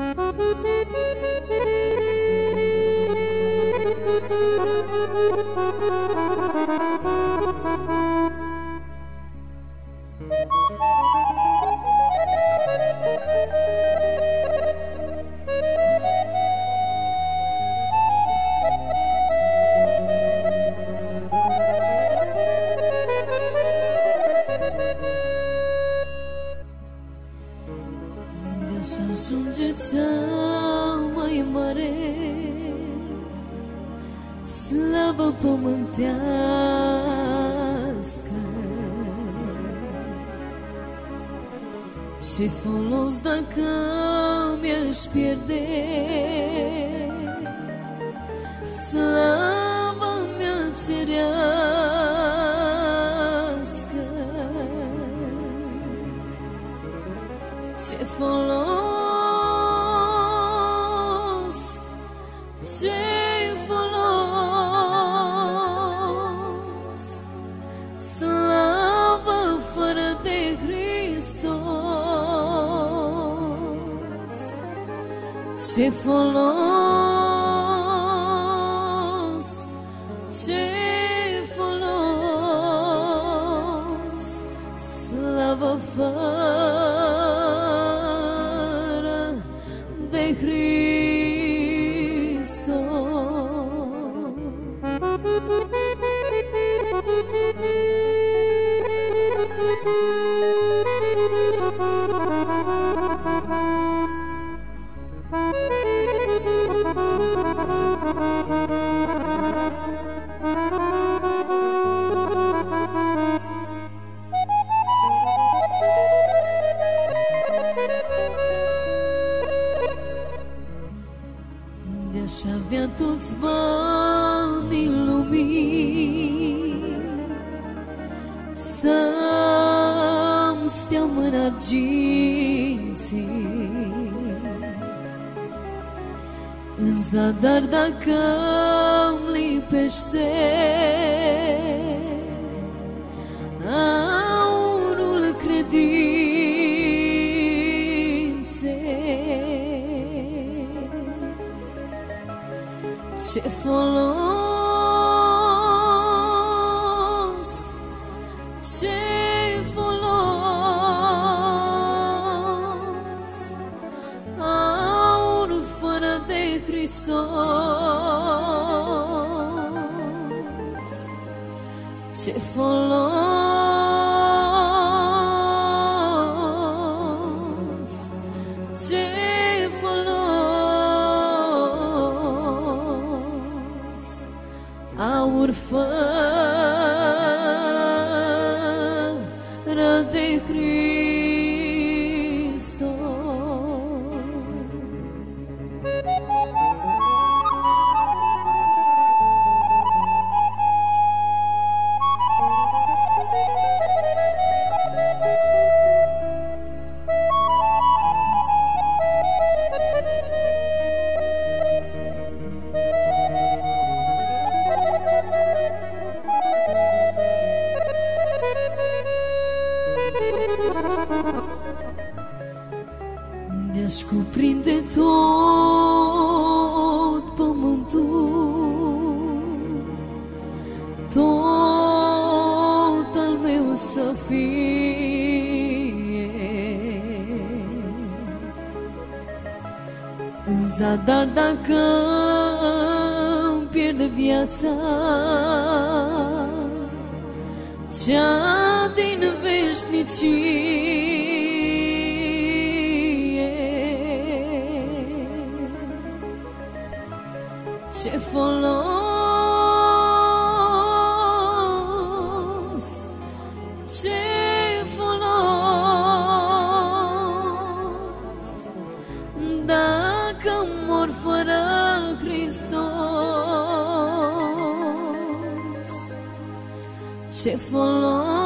De să ajunge cea mai mare Slavă pământească. Ce folos dacă mi-aș pierde Slava Ce folos, ce folos Slavă fără de De-aș avea toți banii lumii. Să-mi stea în arginții În zadar dacă îmi lipește Aurul credinței ce folos, Hristos, ce folos, ce folos, aur fără de Hristos. De-aș cuprinde tot pământul, tot al meu să fie. În zadar dacă îmi pierd viața, cea din veșnicie. Ce folos, ce folos, dacă mor fără Hristos. Ce folos,